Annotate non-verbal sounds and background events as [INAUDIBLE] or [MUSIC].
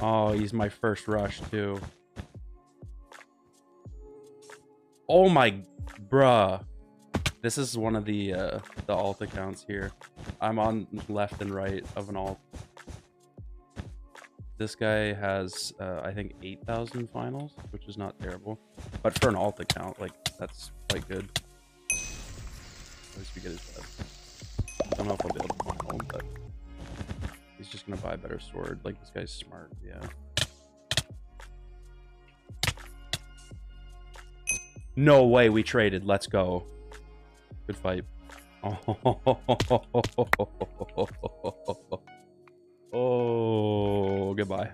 Oh, he's my first rush too. Oh my, bruh. This is one of the uh, the alt accounts here. I'm on left and right of an alt. This guy has, uh, I think, 8,000 finals, which is not terrible. But for an alt account, like, that's quite good. At least we get his best. I don't know if I'll be able he's just gonna buy a better sword. Like, this guy's smart, yeah. No way we traded. Let's go. Good fight. [LAUGHS] Oh, goodbye.